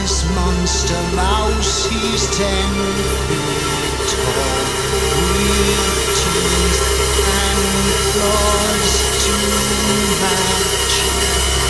this monster mouse, he's ten feet tall, with teeth and claws to match.